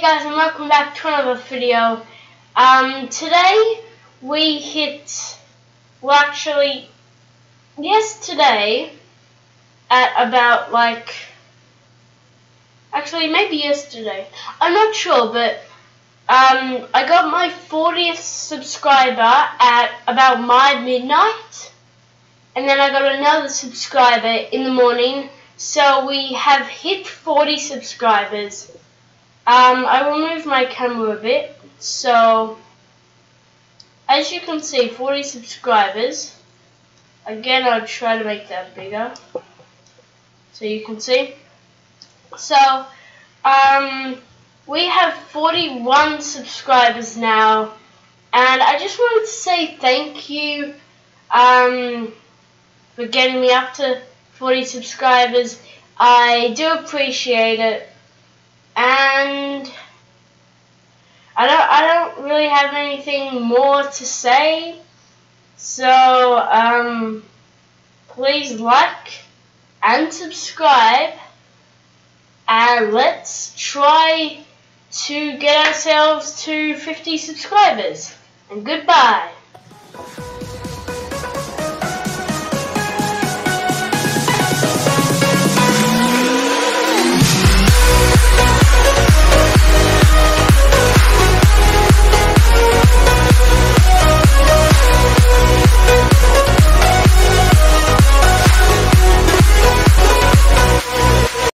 guys and welcome back to another video. Um, today we hit, well actually, yesterday at about like, actually maybe yesterday, I'm not sure but um, I got my 40th subscriber at about my midnight and then I got another subscriber in the morning. So we have hit 40 subscribers um, I will move my camera a bit. So, as you can see, 40 subscribers. Again, I'll try to make that bigger. So you can see. So, um, we have 41 subscribers now. And I just wanted to say thank you um, for getting me up to 40 subscribers. I do appreciate it and I don't I don't really have anything more to say. So um, please like and subscribe and let's try to get ourselves to 50 subscribers. And goodbye.